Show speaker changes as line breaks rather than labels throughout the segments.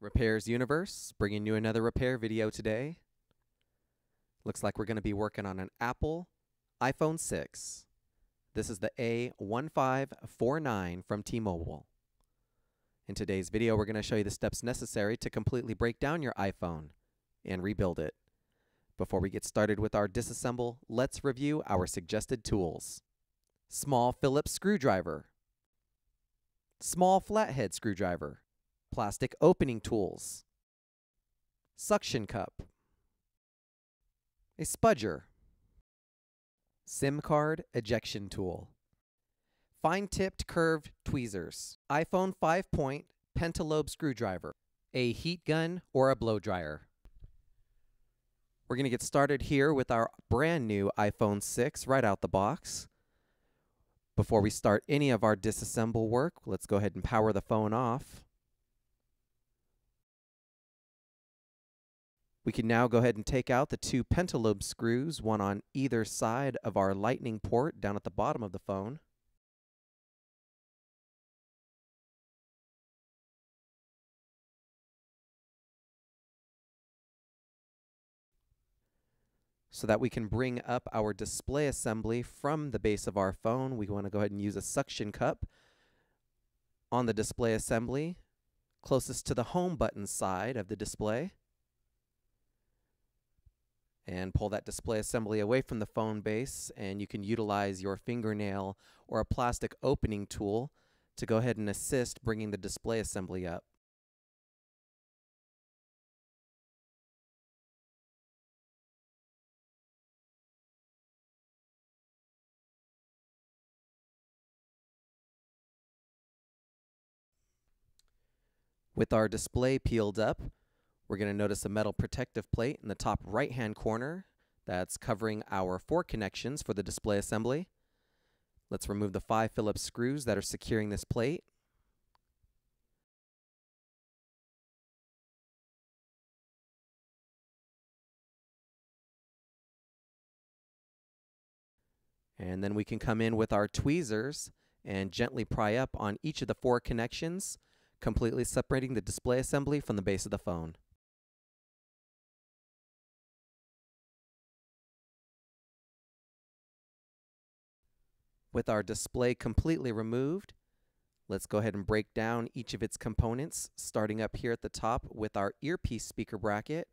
Repairs Universe, bringing you another repair video today. Looks like we're going to be working on an Apple iPhone 6. This is the A1549 from T-Mobile. In today's video, we're going to show you the steps necessary to completely break down your iPhone and rebuild it. Before we get started with our disassemble, let's review our suggested tools. Small Phillips screwdriver. Small flathead screwdriver plastic opening tools, suction cup, a spudger, SIM card ejection tool, fine tipped curved tweezers, iPhone 5 point pentalobe screwdriver, a heat gun or a blow dryer. We're going to get started here with our brand new iPhone 6 right out the box. Before we start any of our disassemble work, let's go ahead and power the phone off. We can now go ahead and take out the two pentalobe screws, one on either side of our lightning port down at the bottom of the phone. So that we can bring up our display assembly from the base of our phone, we want to go ahead and use a suction cup on the display assembly closest to the home button side of the display and pull that display assembly away from the phone base and you can utilize your fingernail or a plastic opening tool to go ahead and assist bringing the display assembly up. With our display peeled up, we're going to notice a metal protective plate in the top right hand corner that's covering our four connections for the display assembly. Let's remove the five Phillips screws that are securing this plate. And then we can come in with our tweezers and gently pry up on each of the four connections, completely separating the display assembly from the base of the phone. With our display completely removed, let's go ahead and break down each of its components, starting up here at the top with our earpiece speaker bracket,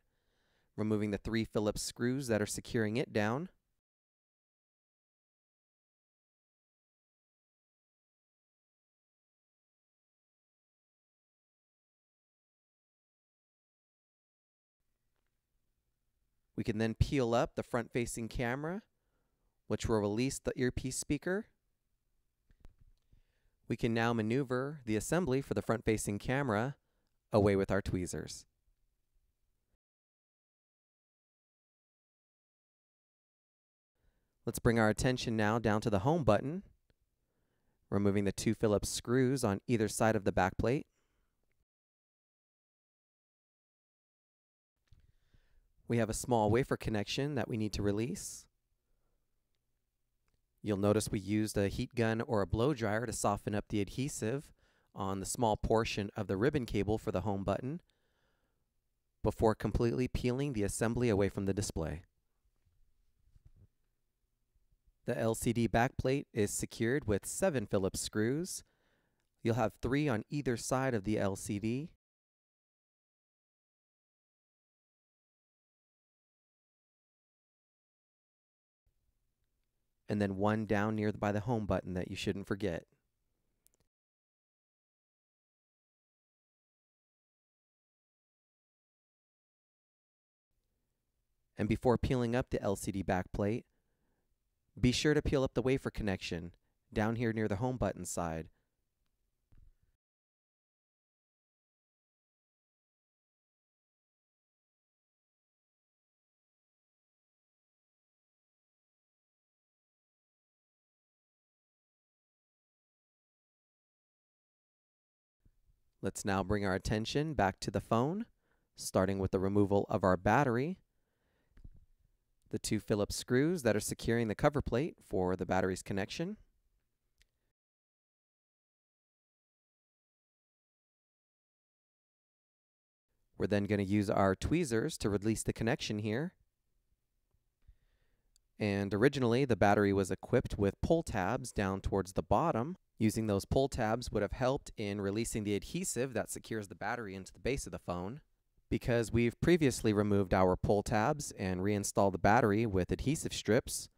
removing the three Phillips screws that are securing it down. We can then peel up the front-facing camera which will release the earpiece speaker. We can now maneuver the assembly for the front-facing camera away with our tweezers. Let's bring our attention now down to the home button, removing the two Phillips screws on either side of the back plate. We have a small wafer connection that we need to release. You'll notice we used a heat gun or a blow dryer to soften up the adhesive on the small portion of the ribbon cable for the home button before completely peeling the assembly away from the display. The LCD backplate is secured with seven Phillips screws. You'll have three on either side of the LCD and then one down near the, by the home button that you shouldn't forget. And before peeling up the LCD backplate, be sure to peel up the wafer connection down here near the home button side Let's now bring our attention back to the phone, starting with the removal of our battery, the two Phillips screws that are securing the cover plate for the battery's connection, We're then going to use our tweezers to release the connection here. And originally, the battery was equipped with pull tabs down towards the bottom. Using those pull tabs would have helped in releasing the adhesive that secures the battery into the base of the phone. Because we've previously removed our pull tabs and reinstalled the battery with adhesive strips,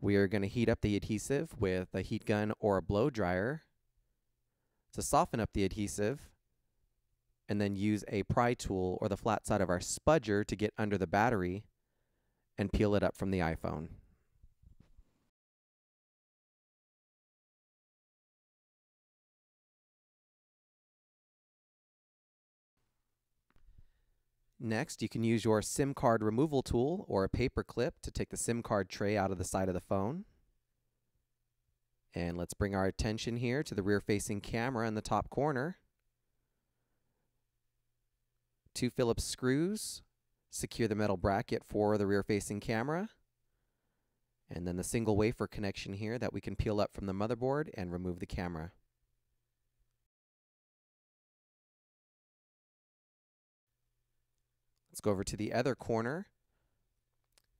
we are going to heat up the adhesive with a heat gun or a blow dryer to soften up the adhesive and then use a pry tool or the flat side of our spudger to get under the battery and peel it up from the iPhone. Next, you can use your SIM card removal tool or a paper clip to take the SIM card tray out of the side of the phone. And let's bring our attention here to the rear facing camera in the top corner. Two Phillips screws secure the metal bracket for the rear facing camera. And then the single wafer connection here that we can peel up from the motherboard and remove the camera. Let's go over to the other corner.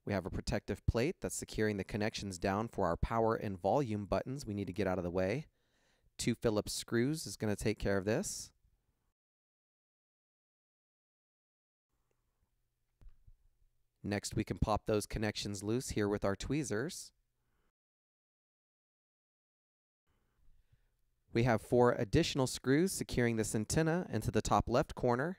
We have a protective plate that's securing the connections down for our power and volume buttons we need to get out of the way. Two Phillips screws is going to take care of this. Next, we can pop those connections loose here with our tweezers. We have four additional screws securing this antenna into the top left corner.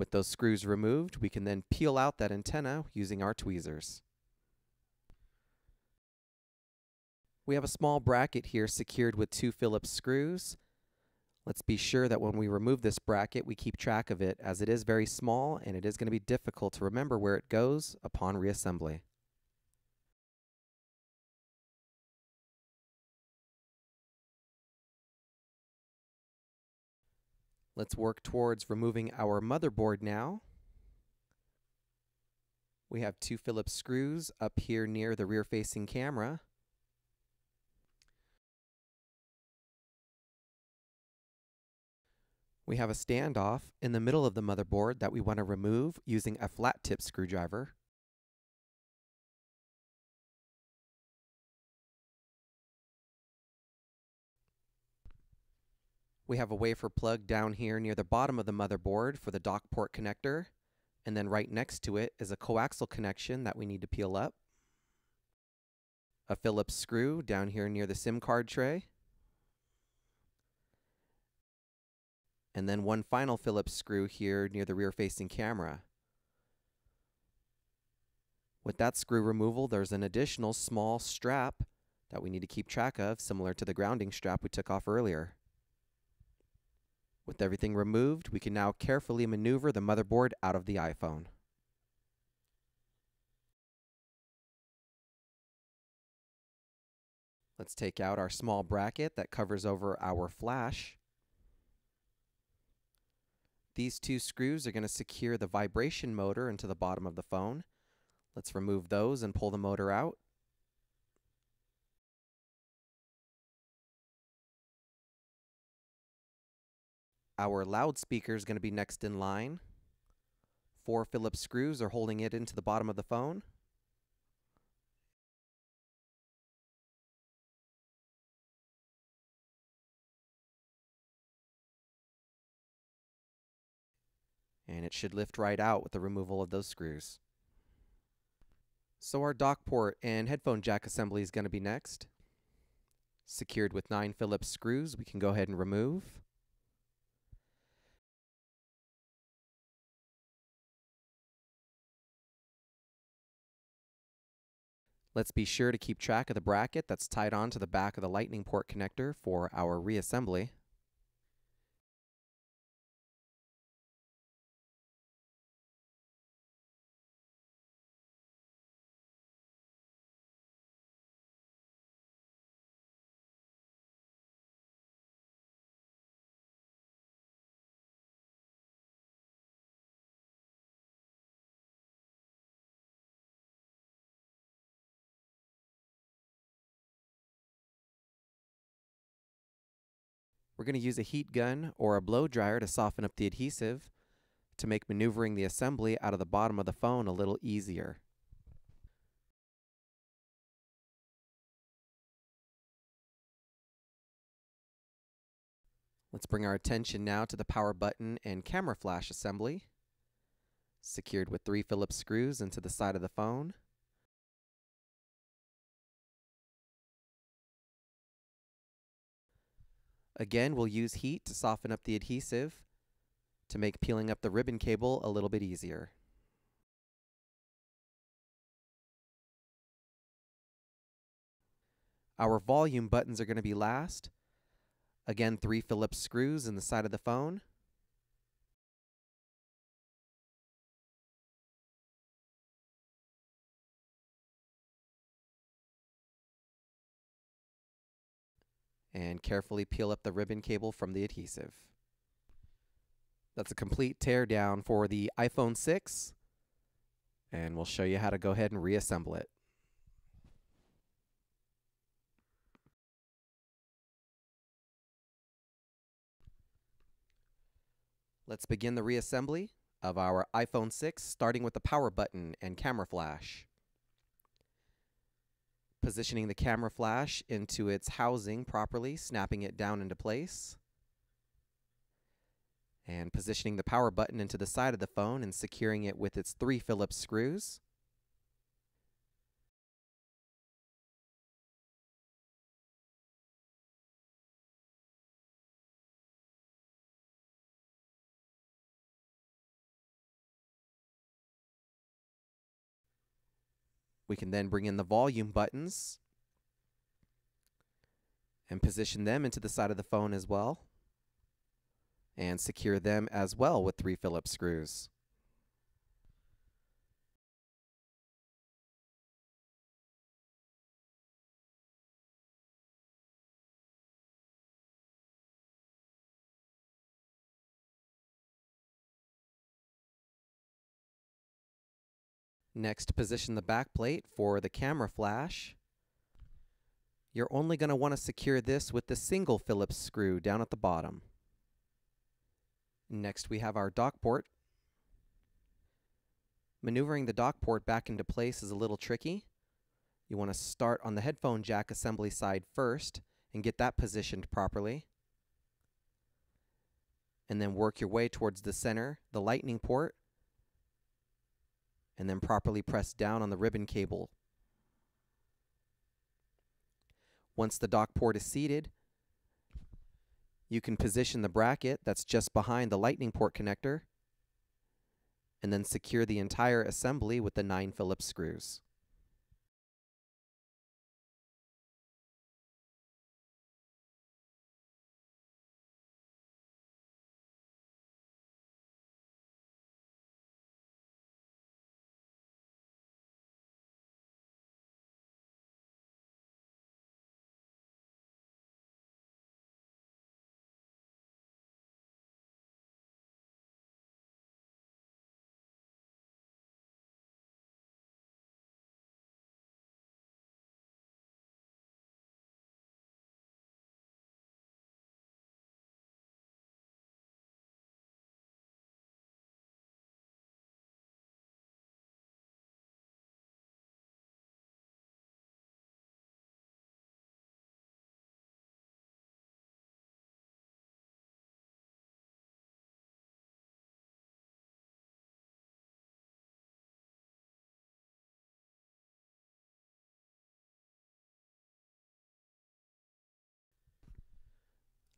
With those screws removed, we can then peel out that antenna using our tweezers. We have a small bracket here secured with two Phillips screws. Let's be sure that when we remove this bracket, we keep track of it as it is very small and it is going to be difficult to remember where it goes upon reassembly. Let's work towards removing our motherboard now. We have two Phillips screws up here near the rear facing camera. We have a standoff in the middle of the motherboard that we want to remove using a flat tip screwdriver. We have a wafer plug down here near the bottom of the motherboard for the dock port connector. And then right next to it is a coaxial connection that we need to peel up. A Phillips screw down here near the SIM card tray. and then one final Phillips screw here near the rear facing camera. With that screw removal, there's an additional small strap that we need to keep track of, similar to the grounding strap we took off earlier. With everything removed, we can now carefully maneuver the motherboard out of the iPhone. Let's take out our small bracket that covers over our flash. These two screws are going to secure the vibration motor into the bottom of the phone. Let's remove those and pull the motor out. Our loudspeaker is going to be next in line. Four Phillips screws are holding it into the bottom of the phone. and it should lift right out with the removal of those screws. So our dock port and headphone jack assembly is going to be next. Secured with 9 Phillips screws, we can go ahead and remove. Let's be sure to keep track of the bracket that's tied onto the back of the lightning port connector for our reassembly. We're going to use a heat gun or a blow dryer to soften up the adhesive to make maneuvering the assembly out of the bottom of the phone a little easier. Let's bring our attention now to the power button and camera flash assembly, secured with three Phillips screws into the side of the phone. Again, we'll use heat to soften up the adhesive to make peeling up the ribbon cable a little bit easier. Our volume buttons are going to be last. Again, three Phillips screws in the side of the phone. And carefully peel up the ribbon cable from the adhesive. That's a complete tear down for the iPhone 6. And we'll show you how to go ahead and reassemble it. Let's begin the reassembly of our iPhone 6, starting with the power button and camera flash. Positioning the camera flash into its housing properly, snapping it down into place. And positioning the power button into the side of the phone and securing it with its three Phillips screws. We can then bring in the volume buttons and position them into the side of the phone as well and secure them as well with three Phillips screws. Next, position the back plate for the camera flash. You're only going to want to secure this with the single Phillips screw down at the bottom. Next, we have our dock port. Maneuvering the dock port back into place is a little tricky. You want to start on the headphone jack assembly side first and get that positioned properly. And then work your way towards the center, the lightning port, and then properly press down on the ribbon cable. Once the dock port is seated, you can position the bracket that's just behind the lightning port connector and then secure the entire assembly with the 9 Phillips screws.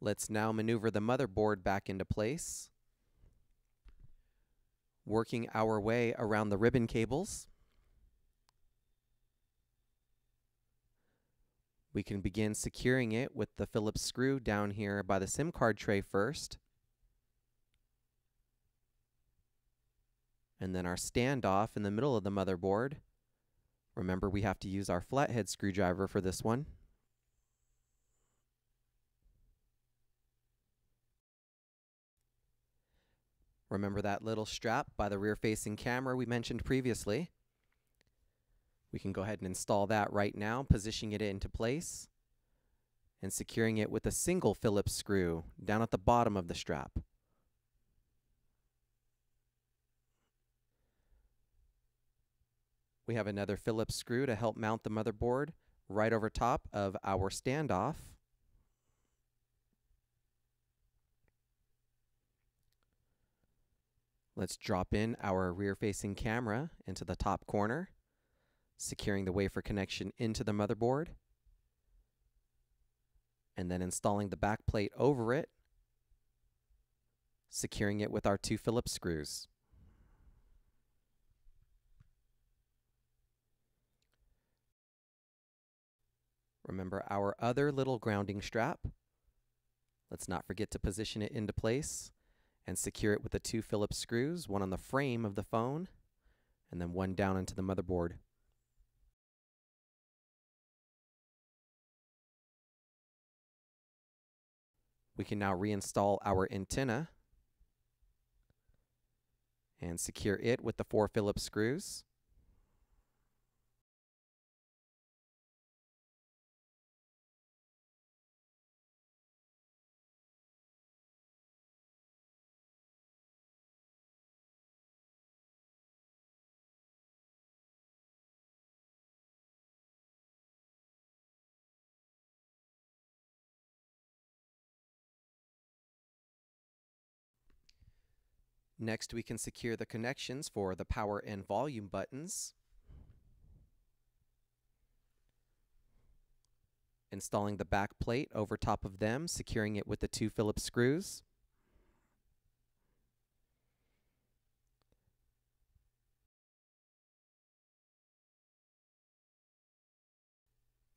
Let's now maneuver the motherboard back into place. Working our way around the ribbon cables. We can begin securing it with the Phillips screw down here by the SIM card tray first. And then our standoff in the middle of the motherboard. Remember, we have to use our flathead screwdriver for this one. Remember that little strap by the rear-facing camera we mentioned previously? We can go ahead and install that right now, positioning it into place. and securing it with a single Phillips screw down at the bottom of the strap. We have another Phillips screw to help mount the motherboard right over top of our standoff. Let's drop in our rear-facing camera into the top corner, securing the wafer connection into the motherboard, and then installing the back plate over it, securing it with our two Phillips screws. Remember our other little grounding strap. Let's not forget to position it into place and secure it with the two Phillips screws, one on the frame of the phone and then one down into the motherboard. We can now reinstall our antenna and secure it with the four Phillips screws. Next, we can secure the connections for the power and volume buttons. Installing the back plate over top of them, securing it with the two Phillips screws.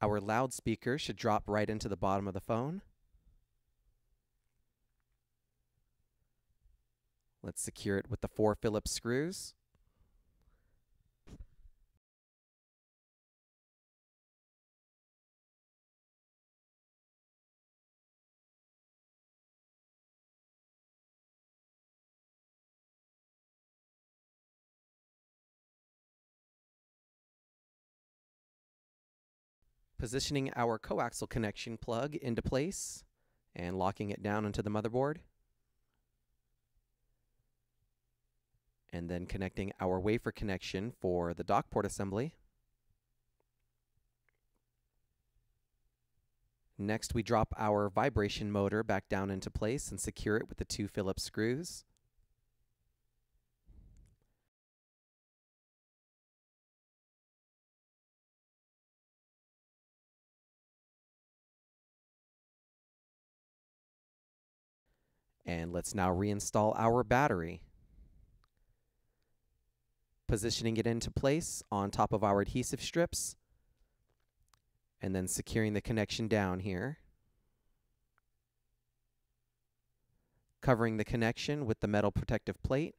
Our loudspeaker should drop right into the bottom of the phone. Let's secure it with the four Phillips screws. Positioning our coaxial connection plug into place and locking it down into the motherboard. And then connecting our wafer connection for the dock port assembly. Next, we drop our vibration motor back down into place and secure it with the two Phillips screws. And let's now reinstall our battery positioning it into place on top of our adhesive strips, and then securing the connection down here. Covering the connection with the metal protective plate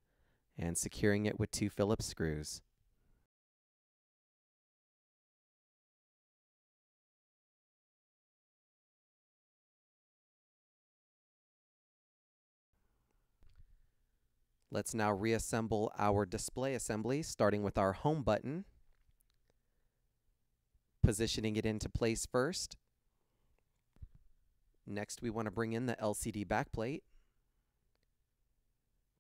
and securing it with two Phillips screws. Let's now reassemble our display assembly, starting with our home button, positioning it into place first. Next, we want to bring in the LCD backplate.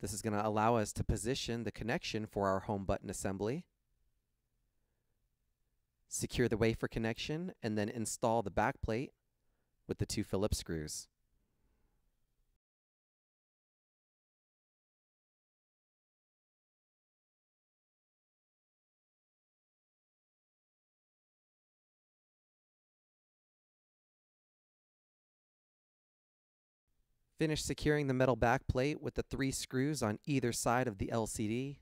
This is going to allow us to position the connection for our home button assembly, secure the wafer connection, and then install the backplate with the two Phillips screws. Finish securing the metal backplate with the three screws on either side of the LCD.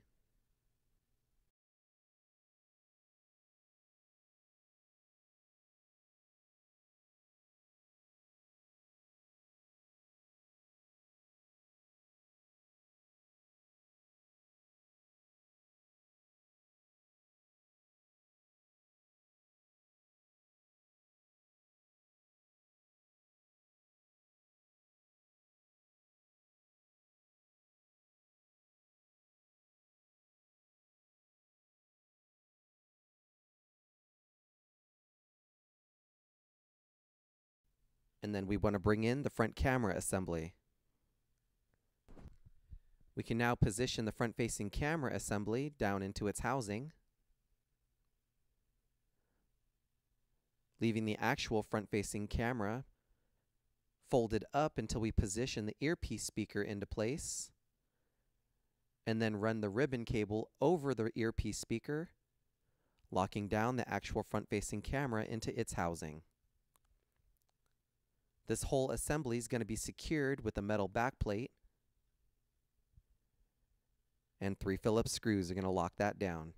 And then we want to bring in the front camera assembly. We can now position the front-facing camera assembly down into its housing, leaving the actual front-facing camera folded up until we position the earpiece speaker into place, and then run the ribbon cable over the earpiece speaker, locking down the actual front-facing camera into its housing. This whole assembly is going to be secured with a metal backplate and three Phillips screws are going to lock that down.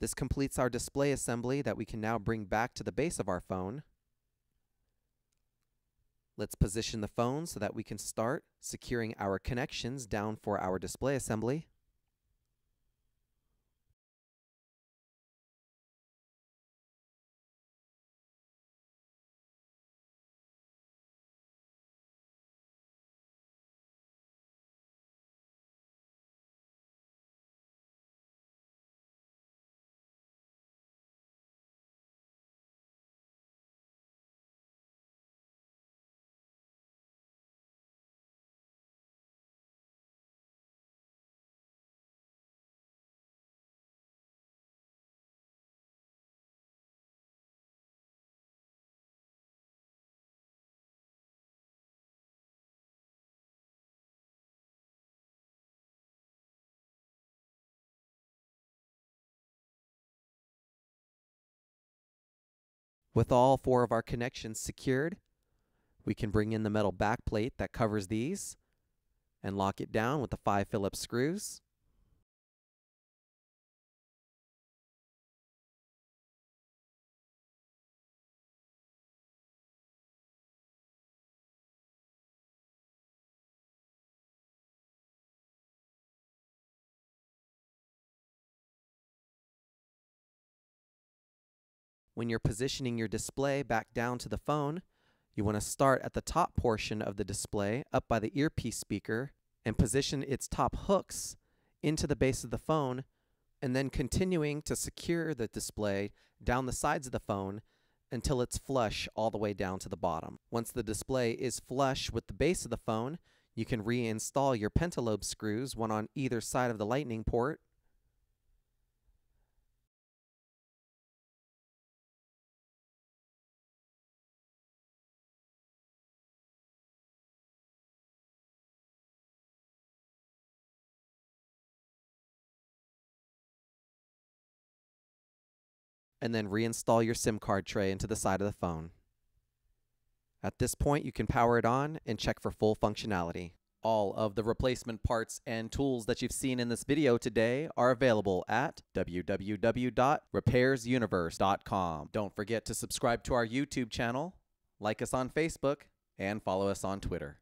This completes our display assembly that we can now bring back to the base of our phone. Let's position the phone so that we can start securing our connections down for our display assembly. With all four of our connections secured, we can bring in the metal backplate that covers these and lock it down with the five Phillips screws. When you're positioning your display back down to the phone, you want to start at the top portion of the display up by the earpiece speaker and position its top hooks into the base of the phone and then continuing to secure the display down the sides of the phone until it's flush all the way down to the bottom. Once the display is flush with the base of the phone, you can reinstall your pentalobe screws, one on either side of the lightning port, and then reinstall your SIM card tray into the side of the phone. At this point, you can power it on and check for full functionality. All of the replacement parts and tools that you've seen in this video today are available at www.repairsuniverse.com. Don't forget to subscribe to our YouTube channel, like us on Facebook, and follow us on Twitter.